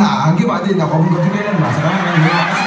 na, ang gibati na kung katigilan masarap.